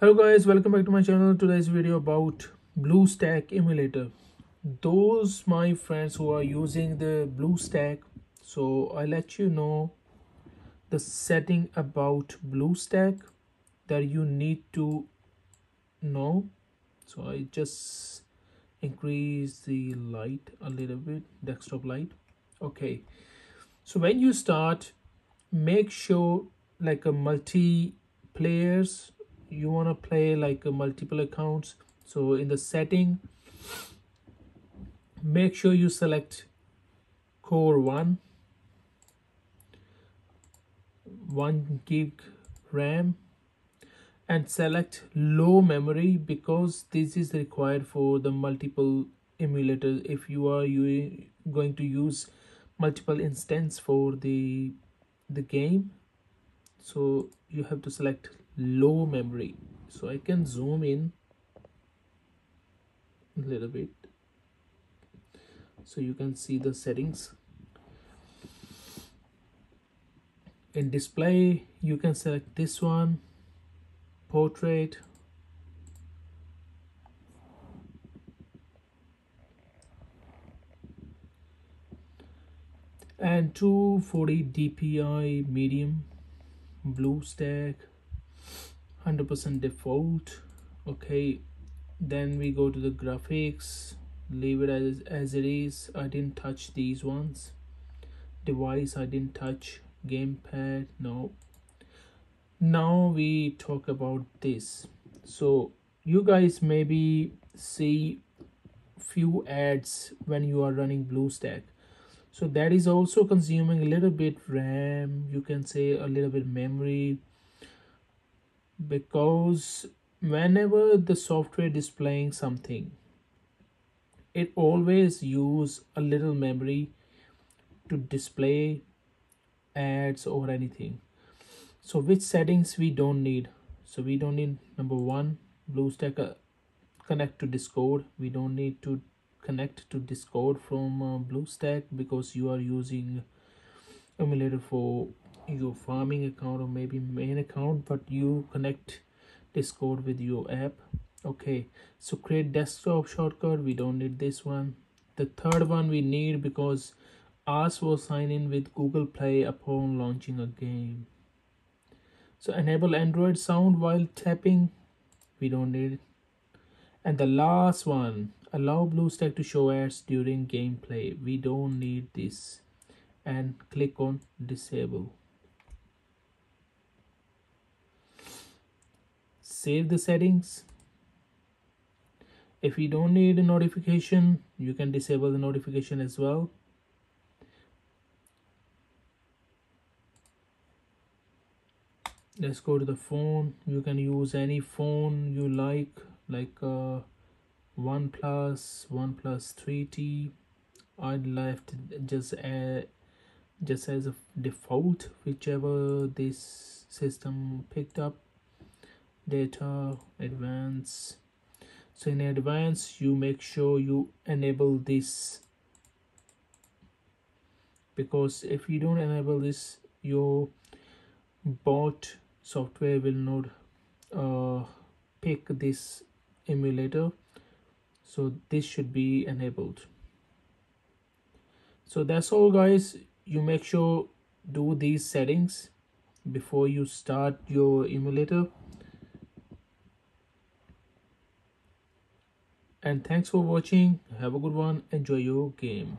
hello guys welcome back to my channel. Today's video about bluestack emulator. Those my friends who are using the bluestack so i let you know the setting about bluestack that you need to know. So i just increase the light a little bit desktop light. Okay. So when you start make sure like a multi players you want to play like a multiple accounts. So in the setting make sure you select core 1 1 gig ram. And select low memory because this is required for the multiple emulators if you are you going to use multiple instance for the the game so you have to select low memory. So I can zoom in a little bit. So you can see the settings. In display you can select this one portrait. And 240 dpi medium BlueStack 100% default. Okay then we go to the graphics leave it as, as it is. I didn't touch these ones. Device I didn't touch. Gamepad no. Now we talk about this. So you guys maybe see few ads when you are running BlueStack so that is also consuming a little bit ram you can say a little bit memory because whenever the software displaying something it always use a little memory to display ads or anything. So which settings we don't need? So we don't need number one bluestack uh, connect to discord. We don't need to connect to discord from uh, bluestack because you are using emulator for your farming account or maybe main account but you connect discord with your app. Okay so create desktop shortcut. We don't need this one. The third one we need because us will sign in with google play upon launching a game. So enable android sound while tapping. We don't need it. And the last one allow bluestack to show ads during gameplay. We don't need this. And click on disable save the settings if you don't need a notification you can disable the notification as well let's go to the phone you can use any phone you like like uh OnePlus, OnePlus 3T. I left just a, just as a default, whichever this system picked up. Data, advance. So in advance, you make sure you enable this. Because if you don't enable this, your bot software will not uh, pick this emulator. So this should be enabled. So that's all guys. You make sure do these settings before you start your emulator and thanks for watching. Have a good one. Enjoy your game